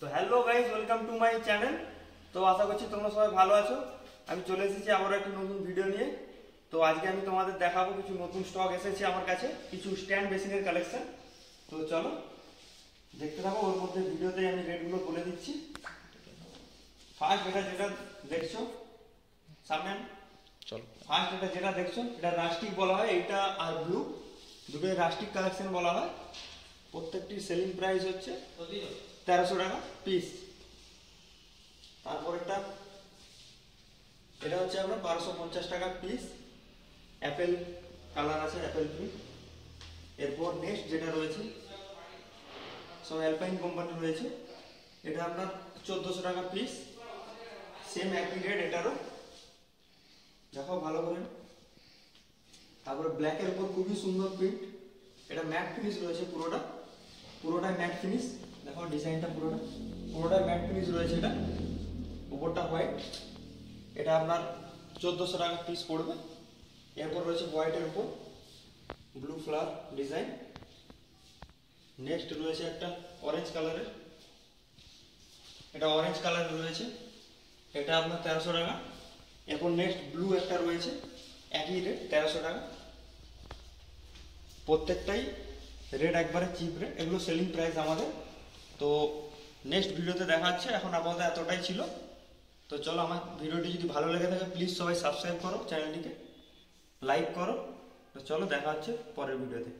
তো hello guys welcome to my channel তো আশা করছি তোমরা সবাই ভালো আছো। আমি চলে এসেছি আবার একটি নতুন ভিডিও নিয়ে। তো আজকে আমি তোমাদের দেখাবো কিছু নতুন স্টক এসেছে আমার কাছে কিছু স্ট্যান্ড বেসিনের কালেকশন তো চলো দেখতে থাকো ওর মধ্যে ভিডিওতে আমি রেটগুলো বলে দিচ্ছি। ফার্স্ট এটা যেটা দেখছ সামনে চলো। ফার্স্ট এটা যেটা দেখছ এটা রাস্টিক বলা হয় এইটা আর ব্লু দুটোই রাস্টিক কালেকশন বলা হয়। প্রত্যেকটির সেলিং প্রাইস হচ্ছে। তেরোশো টাকা পিস তারপর একটা এটা হচ্ছে আপনার বারোশো পঞ্চাশ টাকা পিস অ্যাপেল কালার আছে অ্যাপেল প্রিন্ট এরপর নেক্সট যেটা রয়েছে, সব অ্যালপাইন কোম্পানি রয়েছে। এটা আপনার চোদ্দোশো টাকা পিস সেম একই রেট এটারও। দেখো, ভালো করে। তারপরে ব্ল্যাকের উপর খুবই সুন্দর প্রিন্ট এটা ম্যাট ফিনিশ রয়েছে পুরোটা। পুরোটা ম্যাট ফিনিশ দেখো ডিজাইনটা পুরোটা পুরোটা ম্যাট ফিনিশ রয়েছে এটা। উপরটা হোয়াইট এটা আপনার চোদ্দোশো টাকা পিস পড়বে। এরপর রয়েছে হোয়াইটের উপর ব্লু ফ্লাওয়ার ডিজাইন নেক্সট রয়েছে একটা অরেঞ্জ কালারের এটা অরেঞ্জ কালারের রয়েছে। এটা আপনার তেরোশো টাকা। এরপর নেক্সট ব্লু একটা রয়েছে। একই রেট তেরোশো টাকা। প্রত্যেকটাই রেট একবারে চিপ রেট এগুলো সেলিং প্রাইস আমাদের। তো নেক্সট ভিডিওতে দেখা হচ্ছে এখন আপাতত এতটাই ছিল। তো চলো আমার ভিডিওটি যদি ভালো লেগে থাকে প্লিজ সবাই সাবস্ক্রাইব করো চ্যানেলটিকে লাইক করো। তো চলো দেখা হচ্ছে পরের ভিডিওতে।